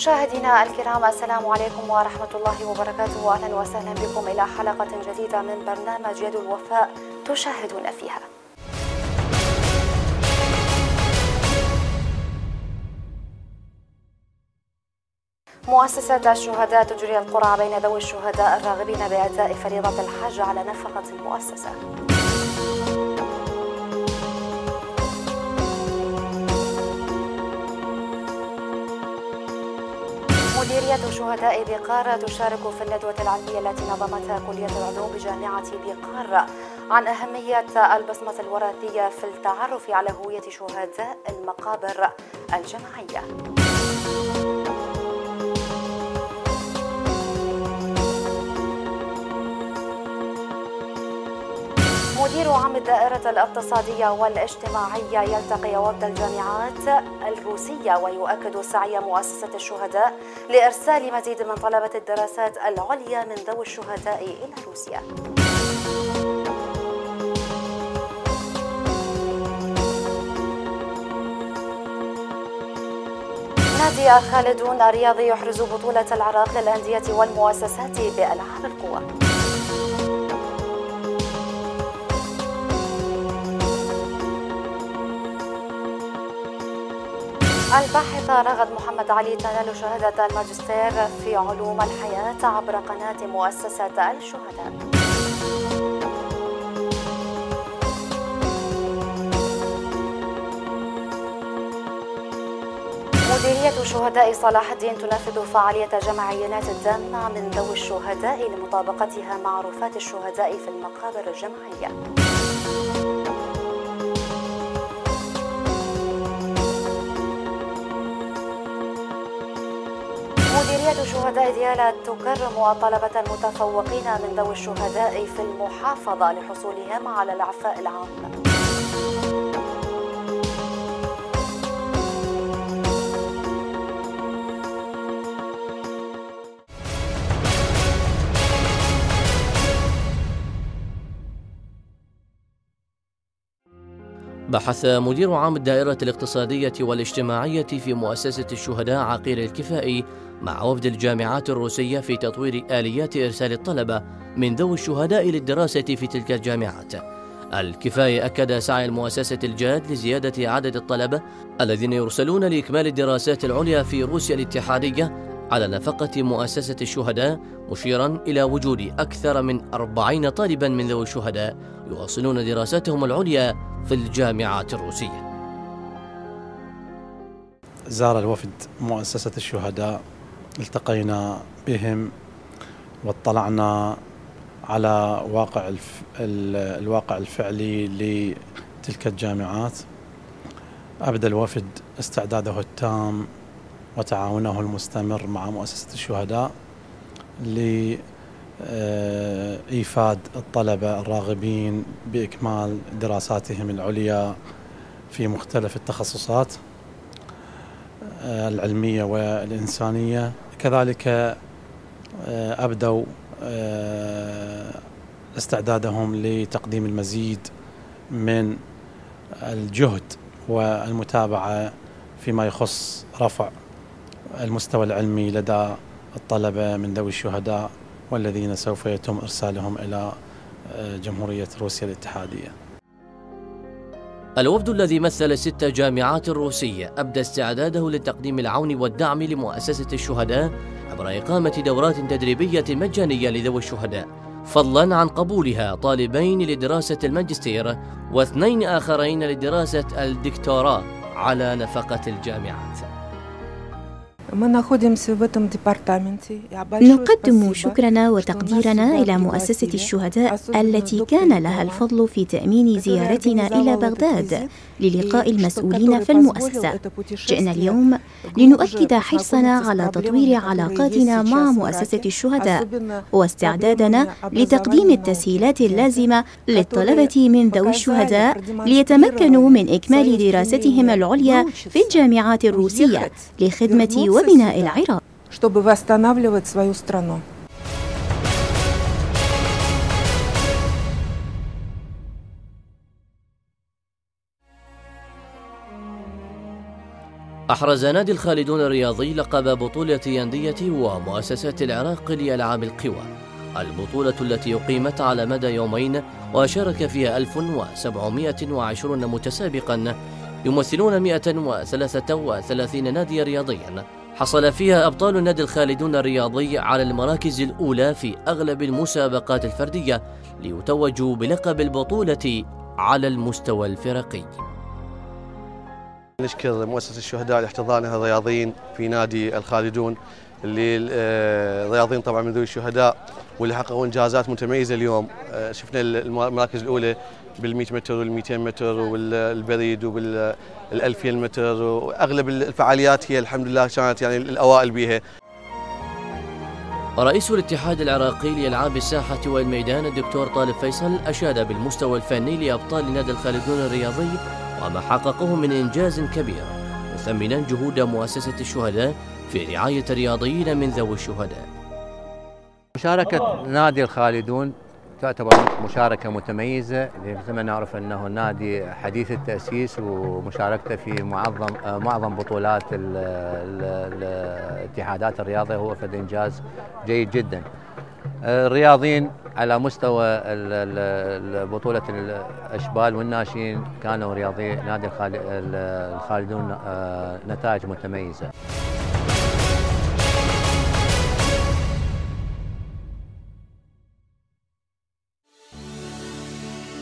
مشاهدينا الكرام السلام عليكم ورحمة الله وبركاته. وأهلا وسهلا بكم إلى حلقة جديدة من برنامج يد الوفاء تشاهدون فيها. مؤسسة الشهداء تجري القرعة بين ذوي الشهداء الراغبين بأداء فريضة الحج على نفقة المؤسسة مديرية شهداء بقارة تشارك في الندوة العلمية التي نظمتها كلية العلوم بجامعة بقارة عن أهمية البصمة الوراثية في التعرف على هوية شهداء المقابر الجماعية. مدير عام الدائرة الاقتصادية والاجتماعية يلتقي وفد الجامعات الروسية ويؤكد سعي مؤسسة الشهداء لإرسال مزيد من طلبة الدراسات العليا من ذوي الشهداء إلى روسيا. نادي الخالدون الرياضي يحرز بطولة العراق للأندية والمؤسسات بألعاب القوى. الباحث رغد محمد علي تنال شهادة الماجستير في علوم الحياة عبر قناة مؤسسة الشهداء. مديرية شهداء صلاح الدين تنفذ فعالية جمع عينات الدم من ذوي الشهداء لمطابقتها مع رفات الشهداء في المقابر الجماعية مديرية شهداء ديالى تكرم الطلبة المتفوقين من ذوي الشهداء في المحافظة لحصولهم على الإعفاء العام. بحث مدير عام الدائرة الاقتصادية والاجتماعية في مؤسسة الشهداء عقيل الكفائي مع وفد الجامعات الروسية في تطوير آليات إرسال الطلبة من ذوي الشهداء للدراسة في تلك الجامعات. الكفاية أكد سعي المؤسسة الجاد لزيادة عدد الطلبة الذين يرسلون لإكمال الدراسات العليا في روسيا الاتحادية على نفقة مؤسسة الشهداء مشيرا إلى وجود أكثر من أربعين طالبا من ذوي الشهداء يواصلون دراساتهم العليا في الجامعات الروسية زار الوفد مؤسسة الشهداء التقينا بهم واطلعنا على واقع الف... الواقع الفعلي لتلك الجامعات. أبدى الوفد استعداده التام وتعاونه المستمر مع مؤسسة الشهداء لإيفاد الطلبة الراغبين بإكمال دراساتهم العليا في مختلف التخصصات العلمية والإنسانية. كذلك أبدوا استعدادهم لتقديم المزيد من الجهد والمتابعة فيما يخص رفع المستوى العلمي لدى الطلبة من ذوي الشهداء والذين سوف يتم إرسالهم إلى جمهورية روسيا الاتحادية. الوفد الذي مثل ست جامعات روسية أبدى استعداده لتقديم العون والدعم لمؤسسة الشهداء عبر إقامة دورات تدريبية مجانية لذوي الشهداء فضلا عن قبولها طالبين لدراسة الماجستير واثنين آخرين لدراسة الدكتوراه على نفقة الجامعات. نقدم شكرنا وتقديرنا إلى مؤسسة الشهداء التي كان لها الفضل في تأمين زيارتنا إلى بغداد للقاء المسؤولين في المؤسسة. جئنا اليوم لنؤكد حرصنا على تطوير علاقاتنا مع مؤسسة الشهداء واستعدادنا لتقديم التسهيلات اللازمة للطلبة من ذوي الشهداء ليتمكنوا من إكمال دراستهم العليا في الجامعات الروسية لخدمة وبناء العراق чтобы восстанавливать свою страну. أحرز نادي الخالدون الرياضي لقب بطولة أندية ومؤسسات العراق لألعاب القوى البطولة التي أقيمت على مدى يومين وشارك فيها 1720 متسابقا يمثلون 133 ناديا رياضيا حصل فيها أبطال النادي الخالدون الرياضي على المراكز الأولى في أغلب المسابقات الفردية ليتوجوا بلقب البطولة على المستوى الفرقي. نشكر مؤسسة الشهداء لاحتضانها الرياضيين في نادي الخالدون اللي الرياضيين طبعا من ذوي الشهداء واللي حققوا إنجازات متميزة اليوم. آه، شفنا المراكز الأولى بال100 متر وال200 متر والبريد وبال1000 متر وأغلب الفعاليات هي الحمد لله كانت يعني الأوائل بها. رئيس الاتحاد العراقي لألعاب الساحة والميدان الدكتور طالب فيصل أشاد بالمستوى الفني لأبطال نادي الخالدون الرياضي وما حققوه من إنجاز كبير مثمنا جهود مؤسسة الشهداء في رعاية الرياضيين من ذوي الشهداء. مشاركة نادي الخالدون تعتبر مشاركة متميزة. لما نعرف أنه نادي حديث التأسيس ومشاركته في معظم معظم بطولات الاتحادات الرياضية. هو فد إنجاز جيد جدا. الرياضيين على مستوى بطولة الأشبال والناشئين كانوا رياضي نادي الخالدون آه، نتائج متميزة.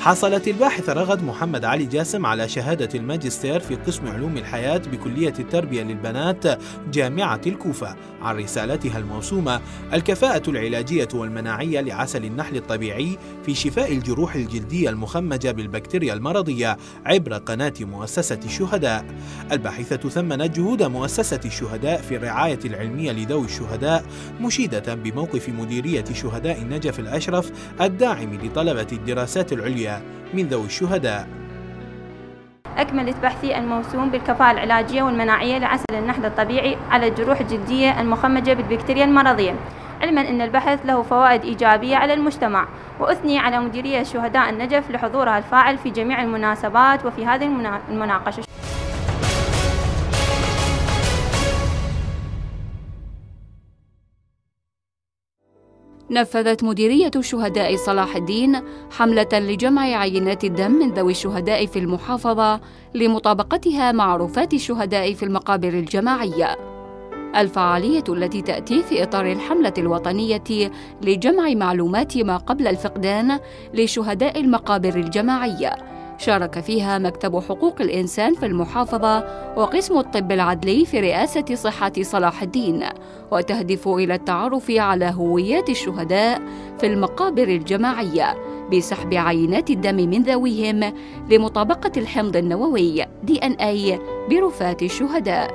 حصلت الباحثة رغد محمد علي جاسم على شهادة الماجستير في قسم علوم الحياة بكلية التربية للبنات جامعة الكوفة عن رسالتها الموسومة الكفاءة العلاجية والمناعية لعسل النحل الطبيعي في شفاء الجروح الجلدية المخمجة بالبكتيريا المرضية عبر قناة مؤسسة الشهداء. الباحثة ثمنت جهود مؤسسة الشهداء في الرعاية العلمية لذوي الشهداء مشيدة بموقف مديرية شهداء النجف الأشرف الداعم لطلبة الدراسات العليا من ذوي الشهداء. أكملت بحثي الموسوم بالكفاءة العلاجية والمناعية لعسل النحل الطبيعي على الجروح الجلدية المخمجة بالبكتيريا المرضية. علما أن البحث له فوائد إيجابية على المجتمع وأثني على مديرية شهداء النجف لحضورها الفاعل في جميع المناسبات وفي هذه المناقشة. نفذت مديرية شهداء صلاح الدين حملة لجمع عينات الدم من ذوي الشهداء في المحافظة لمطابقتها مع رفات الشهداء في المقابر الجماعية. الفعالية التي تأتي في إطار الحملة الوطنية لجمع معلومات ما قبل الفقدان لشهداء المقابر الجماعية شارك فيها مكتب حقوق الإنسان في المحافظة وقسم الطب العدلي في رئاسة صحة صلاح الدين وتهدف إلى التعرف على هويات الشهداء في المقابر الجماعية بسحب عينات الدم من ذويهم لمطابقة الحمض النووي دي ان اي برفات الشهداء.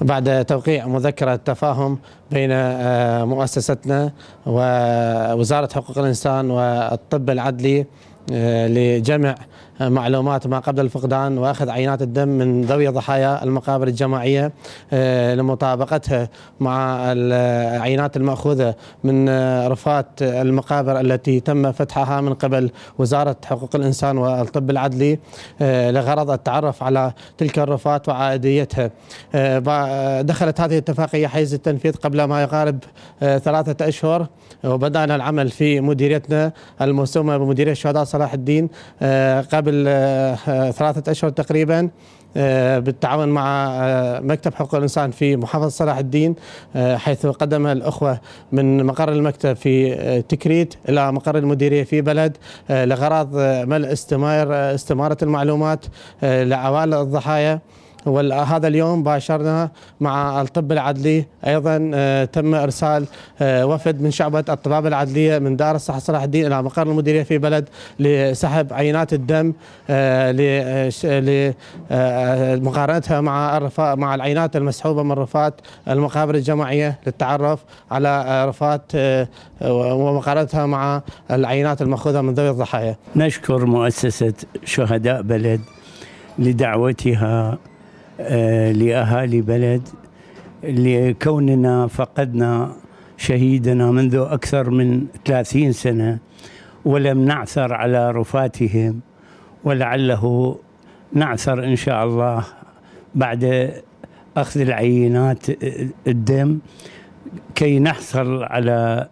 بعد توقيع مذكرة تفاهم بين آه، مؤسستنا ووزارة حقوق الإنسان والطب العدلي لجمع معلومات ما قبل الفقدان وأخذ عينات الدم من ذوي ضحايا المقابر الجماعية آه، لمطابقتها مع العينات المأخوذة من رفات المقابر التي تم فتحها من قبل وزارة حقوق الإنسان والطب العدلي آه، لغرض التعرف على تلك الرفات وعائديتها. آه، دخلت هذه الاتفاقية حيز التنفيذ قبل ما يقارب ثلاثة أشهر وبدأنا العمل في مديريتنا الموسومه بمديرية الشهداء صلاح الدين قبل قبل آه، ثلاثة أشهر تقريبا آه، بالتعاون مع آه، مكتب حقوق الإنسان في محافظة صلاح الدين حيث قدم الأخوة من مقر المكتب في تكريت إلى مقر المديرية في بلد لغرض ملء استمار استمارة المعلومات لعوائل الضحايا. وهذا اليوم باشرنا مع الطب العدلي أيضا آه، تم إرسال آه، وفد من شعبة الطبابه العدلية من دار الصحة صلاح الدين إلى مقر المديرية في بلد لسحب عينات الدم آه، لمقارنتها مع مع العينات المسحوبة من رفات المقابر الجماعية للتعرف على رفات ومقارنتها مع العينات المأخوذة من ذوي الضحايا. نشكر مؤسسة شهداء بلد لدعوتها لأهالي بلد لكوننا فقدنا شهيدنا منذ أكثر من ثلاثين سنة ولم نعثر على رفاتهم ولعله نعثر إن شاء الله بعد أخذ العينات الدم كي نحصل على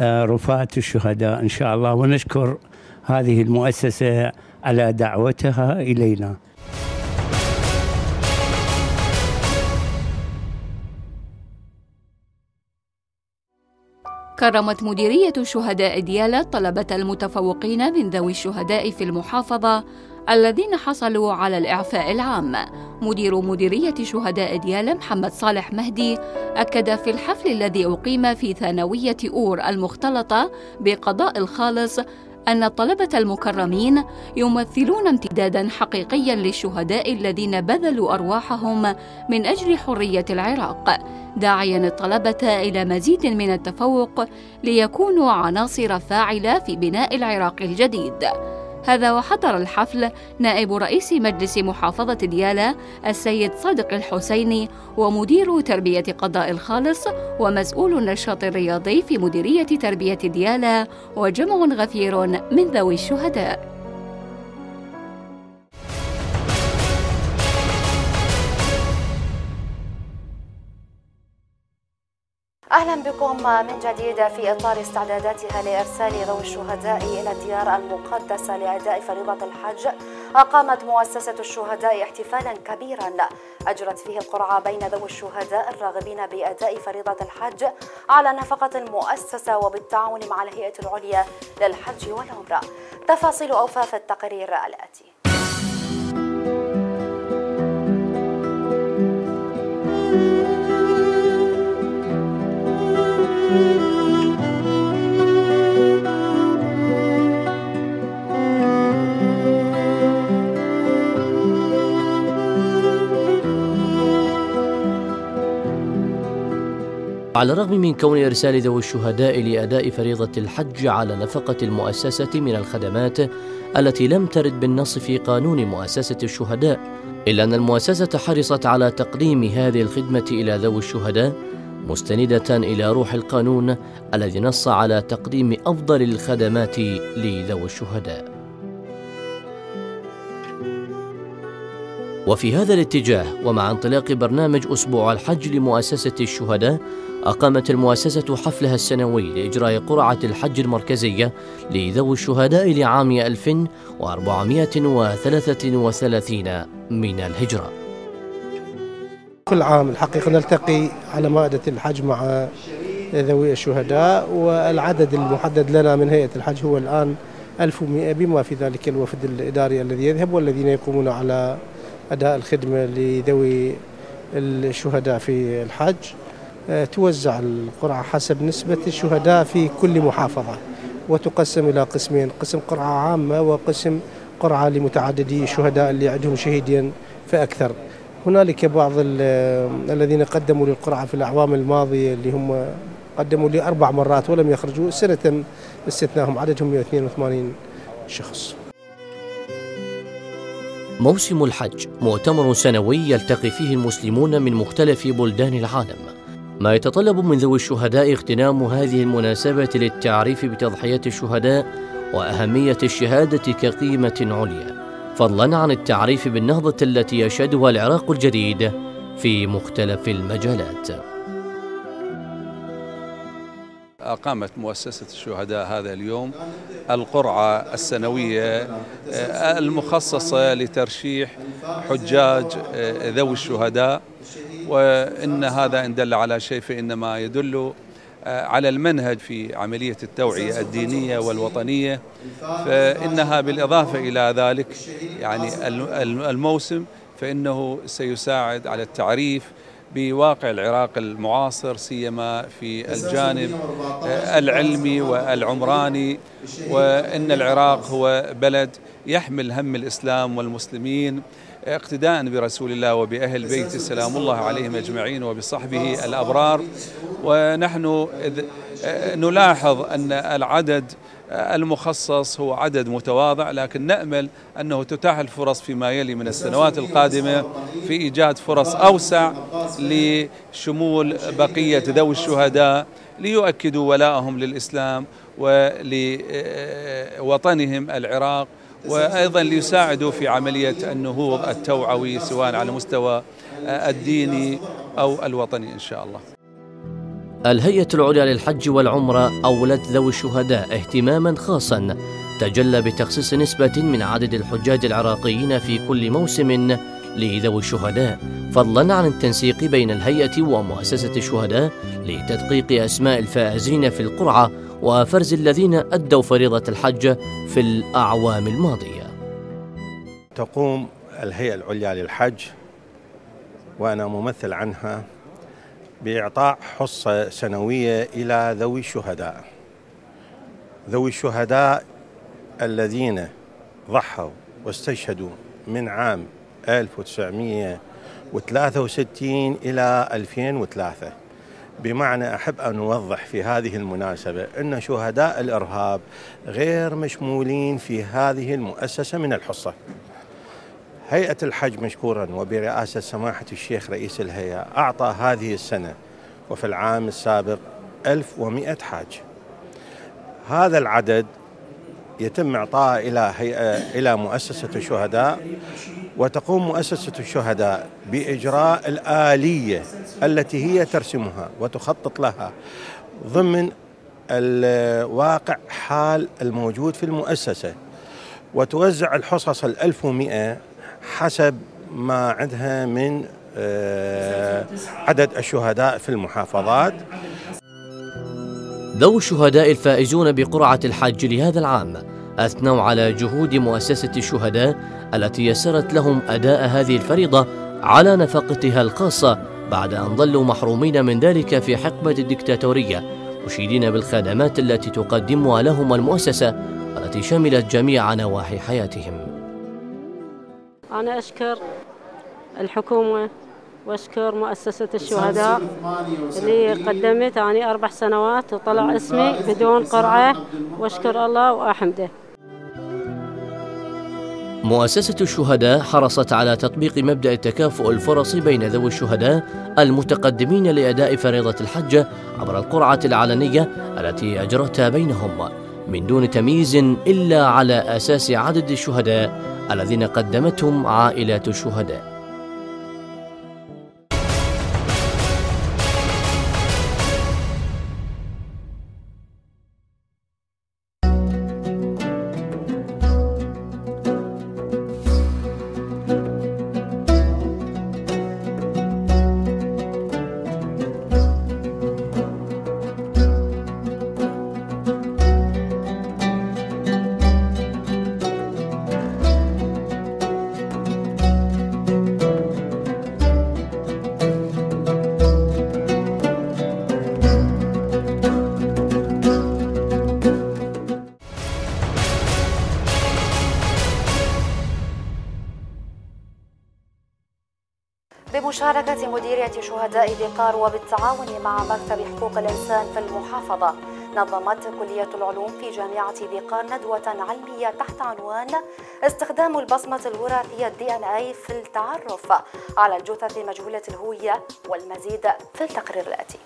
آه، رفات الشهداء إن شاء الله. ونشكر هذه المؤسسة على دعوتها إلينا. كرمت مديرية شهداء ديالى طلبة المتفوقين من ذوي الشهداء في المحافظة الذين حصلوا على الإعفاء العام. مدير مديرية شهداء ديالى محمد صالح مهدي أكد في الحفل الذي أقيم في ثانوية أور المختلطة بقضاء الخالص أن الطلبة المكرمين يمثلون امتدادا حقيقيا للشهداء الذين بذلوا أرواحهم من أجل حرية العراق، داعيا الطلبة إلى مزيد من التفوق ليكونوا عناصر فاعلة في بناء العراق الجديد. هذا وحضر الحفل نائب رئيس مجلس محافظة ديالى السيد صادق الحسيني ومدير تربية قضاء الخالص ومسؤول النشاط الرياضي في مديرية تربية ديالى وجمع غفير من ذوي الشهداء. أهلا بكم من جديد في إطار استعداداتها لإرسال ذوي الشهداء إلى الديار المقدسة لأداء فريضة الحج. أقامت مؤسسة الشهداء احتفالا كبيرا. أجرت فيه القرعة بين ذوي الشهداء الراغبين بأداء فريضة الحج على نفقة المؤسسة وبالتعاون مع الهيئة العليا للحج والعمرة. تفاصيل أوفاف التقرير الآتي. على الرغم من كون إرسال ذوي الشهداء لأداء فريضة الحج على نفقة المؤسسة من الخدمات التي لم ترد بالنص في قانون مؤسسة الشهداء إلا أن المؤسسة حرصت على تقديم هذه الخدمة إلى ذوي الشهداء مستندة إلى روح القانون الذي نص على تقديم أفضل الخدمات لذوي الشهداء. وفي هذا الاتجاه ومع انطلاق برنامج أسبوع الحج لمؤسسة الشهداء أقامت المؤسسة حفلها السنوي لإجراء قرعة الحج المركزية لذوي الشهداء لعام 1433 من الهجرة. كل عام الحقيقة نلتقي على مائدة الحج مع ذوي الشهداء والعدد المحدد لنا من هيئة الحج هو الآن 1100 بما في ذلك الوفد الإداري الذي يذهب والذين يقومون على أداء الخدمة لذوي الشهداء في الحج آه، توزع القرعة حسب نسبة الشهداء في كل محافظة وتقسم إلى قسمين قسم قرعة عامة وقسم قرعة لمتعددي الشهداء اللي عندهم شهيدين فأكثر. هنالك بعض الذين قدموا للقرعة في الأعوام الماضية اللي هم قدموا لي أربع مرات ولم يخرجوا سنة استثناهم عددهم 182 شخص. موسم الحج مؤتمر سنوي يلتقي فيه المسلمون من مختلف بلدان العالم. ما يتطلب من ذوي الشهداء اغتنام هذه المناسبة للتعريف بتضحيات الشهداء وأهمية الشهادة كقيمة عليا فضلا عن التعريف بالنهضة التي يشهدها العراق الجديد في مختلف المجالات. أقامت مؤسسة الشهداء هذا اليوم القرعة السنوية آه، المخصصة لترشيح حجاج آه، ذوي الشهداء. وإن هذا إن دل على شيء فإنما يدل آه، على المنهج في عملية التوعية الدينية والوطنية. فإنها بالإضافة إلى ذلك يعني الموسم فإنه سيساعد على التعريف بواقع العراق المعاصر سيما في الجانب العلمي والعمراني. وإن العراق هو بلد يحمل هم الإسلام والمسلمين اقتداء برسول الله وبأهل بيته. سلام الله عليهم أجمعين وبصحبه الأبرار. ونحن نلاحظ أن العدد المخصص هو عدد متواضع لكن نأمل أنه تتاح الفرص فيما يلي من السنوات القادمة في إيجاد فرص أوسع لشمول بقية ذوي الشهداء ليؤكدوا ولائهم للإسلام ولوطنهم العراق وأيضا ليساعدوا في عملية النهوض التوعوي سواء على مستوى الديني أو الوطني إن شاء الله. الهيئة العليا للحج والعمرة أولت ذوي الشهداء اهتماما خاصا. تجلى بتخصيص نسبة من عدد الحجاج العراقيين في كل موسم لذوي الشهداء. فضلا عن التنسيق بين الهيئة ومؤسسة الشهداء لتدقيق أسماء الفائزين في القرعة وفرز الذين أدوا فريضة الحج في الأعوام الماضية. تقوم الهيئة العليا للحج وأنا ممثل عنها بإعطاء حصة سنوية إلى ذوي الشهداء. ذوي الشهداء الذين ضحوا واستشهدوا من عام 1963 إلى 2003 بمعنى أحب أن أوضح في هذه المناسبة أن شهداء الإرهاب غير مشمولين في هذه المؤسسة من الحصة. هيئة الحج مشكورا وبرئاسة سماحة الشيخ رئيس الهيئة أعطى هذه السنة وفي العام السابق 1100 حاج. هذا العدد يتم إعطائه إلى هيئة إلى مؤسسة الشهداء وتقوم مؤسسة الشهداء بإجراء الآلية التي هي ترسمها وتخطط لها ضمن الواقع حال الموجود في المؤسسة وتوزع الحصص ال 1100 حسب ما عندها من آه، عدد الشهداء في المحافظات. ذوي الشهداء الفائزون بقرعة الحج لهذا العام أثنوا على جهود مؤسسة الشهداء التي يسرت لهم أداء هذه الفريضة على نفقتها الخاصة بعد أن ظلوا محرومين من ذلك في حقبة الدكتاتورية مشيدين بالخدمات التي تقدمها لهم المؤسسة التي شملت جميع نواحي حياتهم. أنا أشكر الحكومة وأشكر مؤسسة الشهداء اللي قدمت. أنا أربع سنوات وطلع اسمي بدون قرعة. وأشكر الله وأحمده. مؤسسة الشهداء حرصت على تطبيق مبدأ التكافؤ الفرص بين ذوي الشهداء المتقدمين لأداء فريضة الحج عبر القرعة العلنية التي أجرتها بينهم. من دون تمييز إلا على أساس عدد الشهداء الذين قدمتهم عائلات الشهداء. بمشاركة مديرية شهداء ذقار وبالتعاون مع مكتب حقوق الإنسان في المحافظة نظمت كلية العلوم في جامعة ذقار ندوة علمية تحت عنوان استخدام البصمة الوراثية الدي إن اي في التعرف على الجثث مجهولة الهوية والمزيد في التقرير الآتي.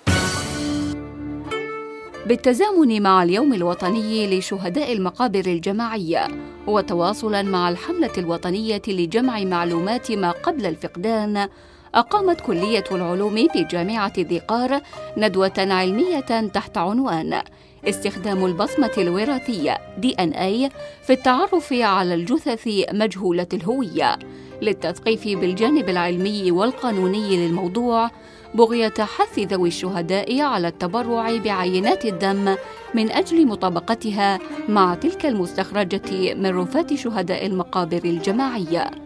بالتزامن مع اليوم الوطني لشهداء المقابر الجماعية وتواصلا مع الحملة الوطنية لجمع معلومات ما قبل الفقدان أقامت كلية العلوم في جامعة ذقار ندوة علمية تحت عنوان استخدام البصمة الوراثية دي إن اي في التعرف على الجثث مجهولة الهوية للتثقيف بالجانب العلمي والقانوني للموضوع بغية حث ذوي الشهداء على التبرع بعينات الدم من أجل مطابقتها مع تلك المستخرجة من رفات شهداء المقابر الجماعية.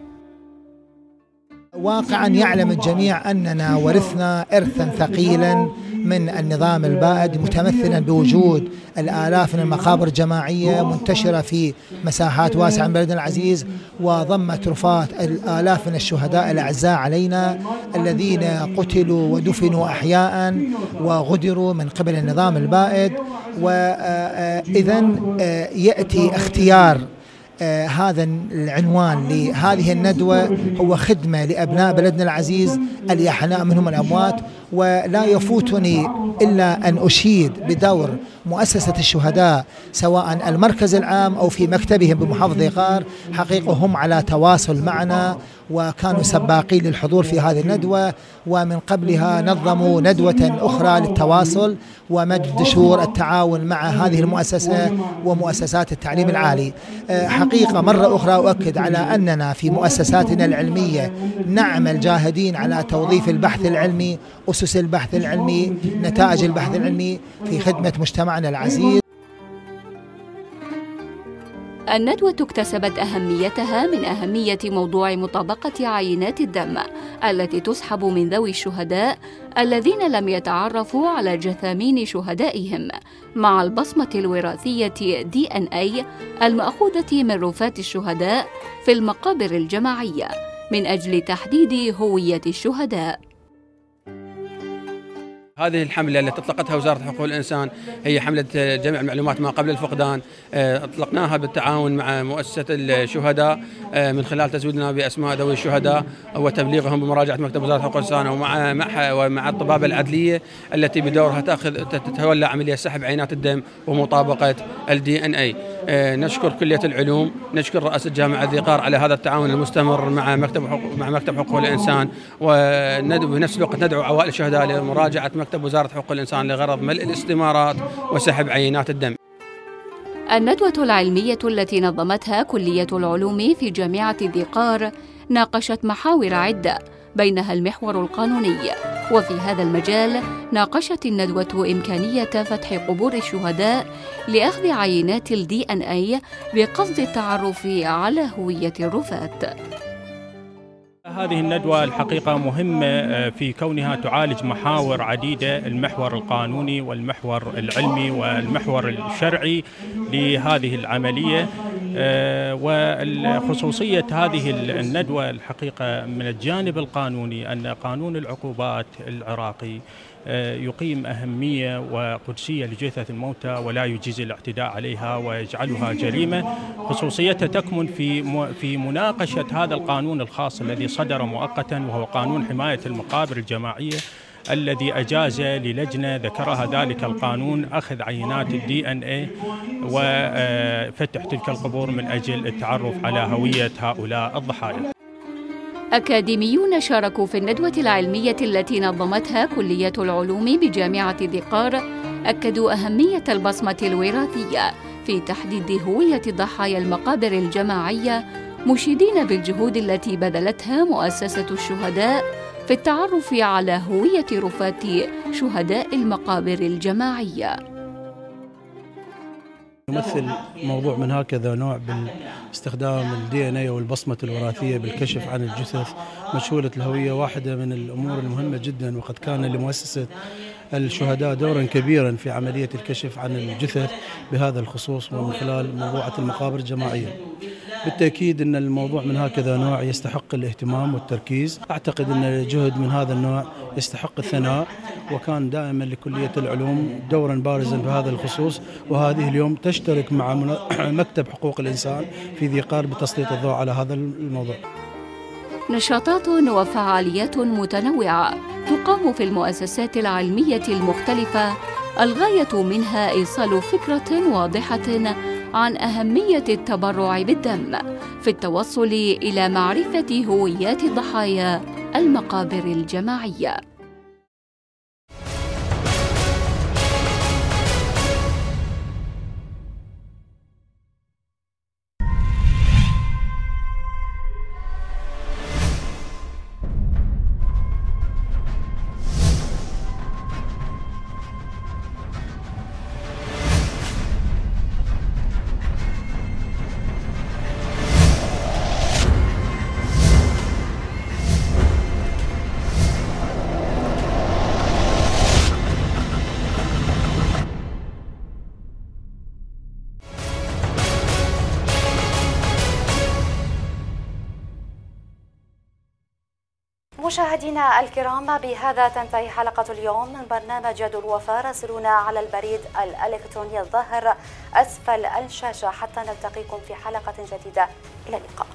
واقعا يعلم الجميع أننا ورثنا ارثا ثقيلا من النظام البائد متمثلا بوجود الآلاف من المقابر الجماعية منتشرة في مساحات واسعة من بلدنا العزيز وضمت رفات الآلاف من الشهداء الأعزاء علينا الذين قتلوا ودفنوا احياء وغدروا من قبل النظام البائد. واذا آه، يأتي اختيار آه هذا العنوان لهذه الندوة هو خدمة لأبناء بلدنا العزيز الأحياء منهم الأموات ولا يفوتني إلا أن أشيد بدور مؤسسة الشهداء سواء المركز العام أو في مكتبهم بمحافظة غار حقيقة هم على تواصل معنا وكانوا سباقين للحضور في هذه الندوة ومن قبلها نظموا ندوة أخرى للتواصل ومجد شهور التعاون مع هذه المؤسسة ومؤسسات التعليم العالي. حقيقة مرة أخرى أؤكد على أننا في مؤسساتنا العلمية نعمل جاهدين على توظيف البحث العلمي أسس البحث العلمي نتائج البحث العلمي في خدمة مجتمعنا العزيز. الندوة اكتسبت أهميتها من أهمية موضوع مطابقة عينات الدم التي تسحب من ذوي الشهداء الذين لم يتعرفوا على جثامين شهدائهم مع البصمة الوراثية دي إن اي المأخوذة من رفات الشهداء في المقابر الجماعية من أجل تحديد هوية الشهداء. هذه الحملة التي أطلقتها وزارة حقوق الإنسان هي حملة جمع المعلومات ما قبل الفقدان. آه، أطلقناها بالتعاون مع مؤسسة الشهداء آه، من خلال تزويدنا بأسماء ذوي الشهداء وتبليغهم بمراجعة مكتب وزارة حقوق الإنسان ومع ومع الطبابة العدلية التي بدورها تأخذ تتولى عملية سحب عينات الدم ومطابقة الدي اي آه، نشكر كلية العلوم نشكر رئاسة جامعة ذيقار على هذا التعاون المستمر مع مكتب حقوق مع مكتب حقوق الإنسان. وبنفس الوقت ندعو عوائل الشهداء لمراجعة مكتب وزارة حقوق الإنسان لغرض ملء الاستمارات وسحب عينات الدم. الندوة العلمية التي نظمتها كلية العلوم في جامعة ذيقار ناقشت محاور عدة بينها المحور القانوني. وفي هذا المجال ناقشت الندوة إمكانية فتح قبور الشهداء لأخذ عينات الدي ان اي بقصد التعرف على هوية الرفات. هذه الندوة الحقيقة مهمة آه، في كونها تعالج محاور عديدة المحور القانوني والمحور العلمي والمحور الشرعي لهذه العملية. آه، وخصوصية هذه الندوة الحقيقة من الجانب القانوني أن قانون العقوبات العراقي آه، يقيم أهمية وقدسية لجثث الموتى ولا يجيز الاعتداء عليها ويجعلها جريمة. خصوصيتها تكمن في في مناقشة هذا القانون الخاص الذي صدر مؤقتا وهو قانون حماية المقابر الجماعية الذي أجاز للجنة ذكرها ذلك القانون أخذ عينات الدي ان اي وفتح تلك القبور من أجل التعرف على هوية هؤلاء الضحايا. أكاديميون شاركوا في الندوة العلمية التي نظمتها كلية العلوم بجامعة ذقار أكدوا أهمية البصمة الوراثية في تحديد هوية ضحايا المقابر الجماعية مشيدين بالجهود التي بذلتها مؤسسة الشهداء في التعرف على هوية رفات شهداء المقابر الجماعية يمثل موضوع من هكذا نوع باستخدام الدي ان اي والبصمة الوراثية بالكشف عن الجثث مجهوله الهوية واحدة من الأمور المهمة جدا وقد كان لمؤسسة الشهداء دورا كبيرا في عملية الكشف عن الجثث بهذا الخصوص ومن خلال موضوعة المقابر الجماعية. بالتأكيد أن الموضوع من هكذا نوع يستحق الاهتمام والتركيز. أعتقد أن جهد من هذا النوع يستحق الثناء وكان دائما لكلية العلوم دورا بارزا في هذا الخصوص. وهذه اليوم تشترك مع مكتب حقوق الإنسان في ذيقار بتسليط الضوء على هذا الموضوع. نشاطات وفعاليات متنوعة تقام في المؤسسات العلمية المختلفة الغاية منها إيصال فكرة واضحة عن أهمية التبرع بالدم في التوصل إلى معرفة هويات ضحايا المقابر الجماعية. مشاهدينا الكرام بهذا تنتهي حلقة اليوم من برنامج يد الوفاء. راسلونا على البريد الإلكتروني الظاهر أسفل الشاشة. حتى نلتقيكم في حلقة جديدة. إلى اللقاء.